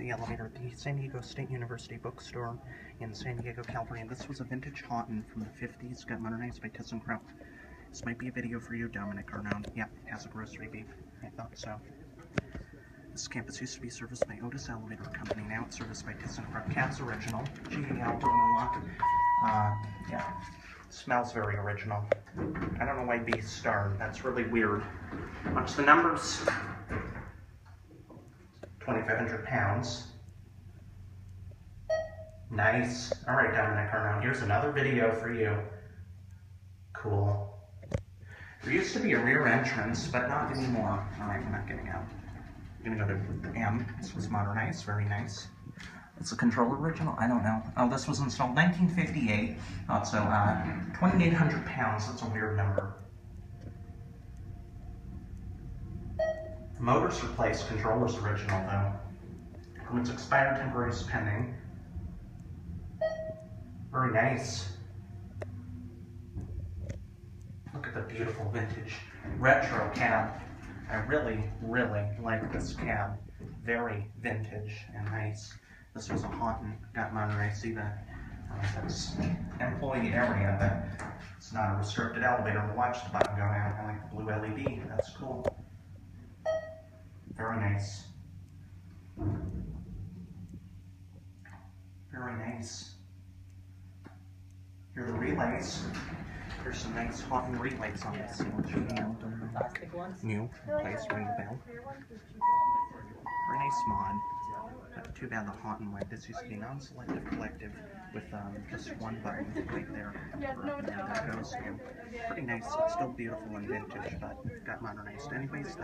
the elevator at the San Diego State University bookstore in San Diego, California. This was a vintage Haughton from the 50s, got modernized by ThyssenKrupp. This might be a video for you, Dominic Arnound. Yeah, has a grocery beep. I thought so. This campus used to be serviced by Otis Elevator Company. Now it's serviced by ThyssenKrupp. Cab's original. GAL Lock. Uh, yeah. Smells very original. I don't know why B star. That's really weird. Watch the numbers. 2,500 pounds. Nice. All right, Dominic Arnound. Here's another video for you. Cool. There used to be a rear entrance, but not anymore. All right, we're not getting out. We're gonna go to M. This was modernized, very nice. It's a control original? I don't know. Oh, this was installed 1958. Oh, so uh, 2,800 pounds. That's a weird number. Motors replaced, controllers original though. Permits expired, temporary pending. Very nice. Look at the beautiful vintage retro cab. I really, really like this cab. Very vintage and nice. This was a Haughton, got modernized. See that? Uh, that's employee area, but it's not a restricted elevator. Watch the button go out. I like the blue LED. That's cool. Very nice. Very nice. Here are the relays. There's some nice Haughton relays on this. Plastic? New, place, ring the bell. Very nice mod. Uh, too bad the Haughton way. This used to be non-selective collective with um, just one button right there. Uh, that goes. Pretty nice. It's still beautiful and vintage, but got modernized. Anyways,